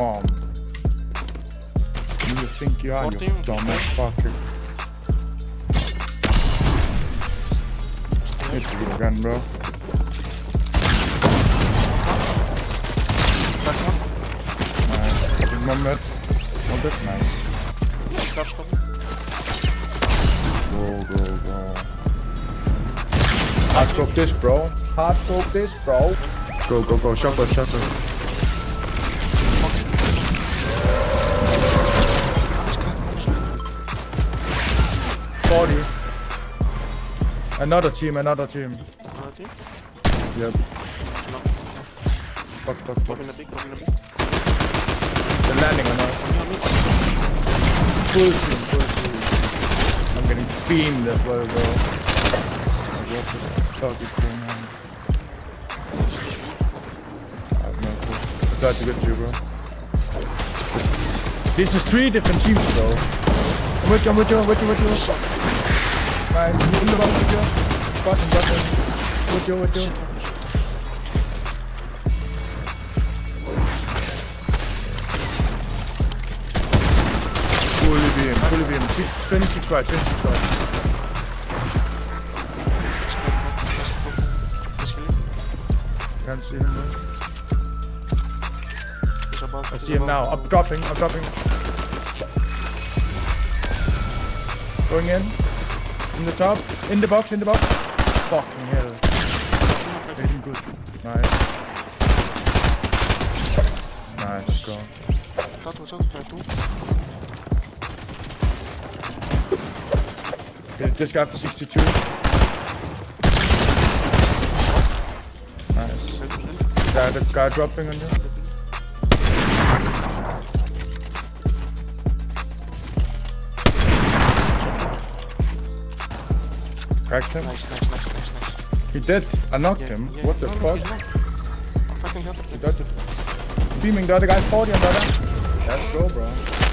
mom. Who you think you are, you dumbass fucker? It's a good gun, bro. Back one. Nice. Good moment. Oh, that's nice. Go, go, go. Hard scope this, bro. Hard scope this, bro. Go, go, go. Shotgun, shotgun. Forty. Another team, another team. Another team. Yep. Fuck, fuck, fuck. in the big, pop the big. They're landing on us. On you, on me. Full team, full team. I'm getting beamed as well, bro. Like, what the fuck is going on? I have no clue. I tried to get you, bro. This is three different teams, though. I'm with you, I'm with you, I'm with you, with you. Nice. In the box with you. Button, button. With you, with you. Fully beam, fully beam. 26 right, 26 right. Can't see him, bro. I see him now. I'm dropping, I'm dropping. Going in. In the top. In the box, in the box. Fucking hell. Hitting good. Nice. Nice, go. That. Hit this guy for 62. Nice. Good. Guy, the guy dropping on you. Cracked him. Nice, nice, nice, nice, nice. He did. I knocked Yeah, him. yeah, what the no, no, fuck? I'm fighting the He got the beaming the other guy 40 on the other. Let's go, bro.